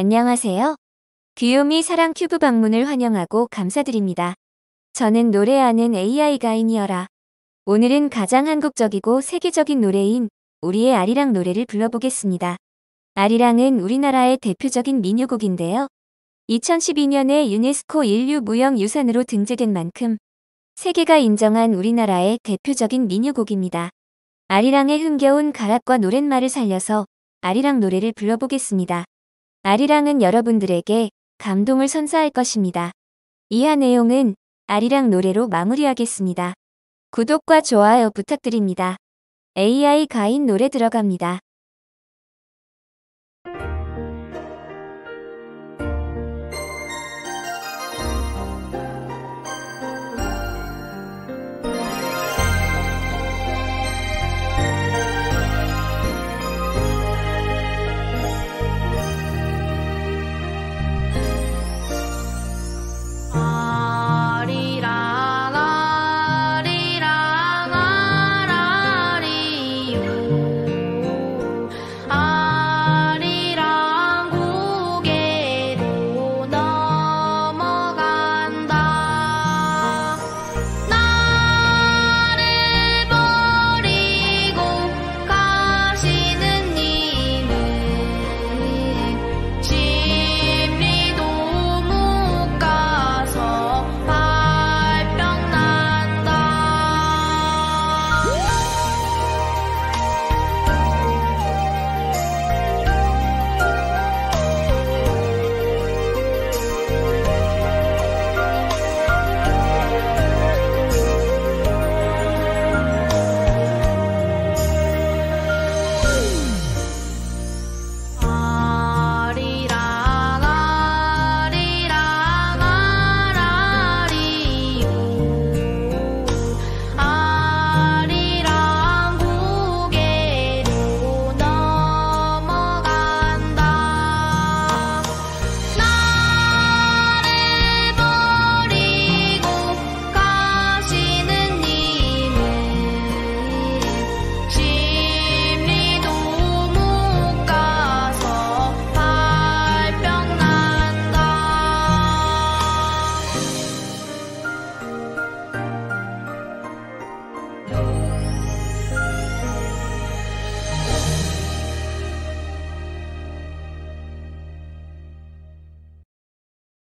안녕하세요. 귀요미 사랑 큐브 방문을 환영하고 감사드립니다. 저는 노래하는 AI 가인이어라. 오늘은 가장 한국적이고 세계적인 노래인 우리의 아리랑 노래를 불러보겠습니다. 아리랑은 우리나라의 대표적인 민요곡인데요. 2012년에 유네스코 인류 무형유산으로 등재된 만큼 세계가 인정한 우리나라의 대표적인 민요곡입니다. 아리랑의 흥겨운 가락과 노랫말을 살려서 아리랑 노래를 불러보겠습니다. 아리랑은 여러분들에게 감동을 선사할 것입니다. 이하 내용은 아리랑 노래로 마무리하겠습니다. 구독과 좋아요 부탁드립니다. AI 가인 노래 들어갑니다.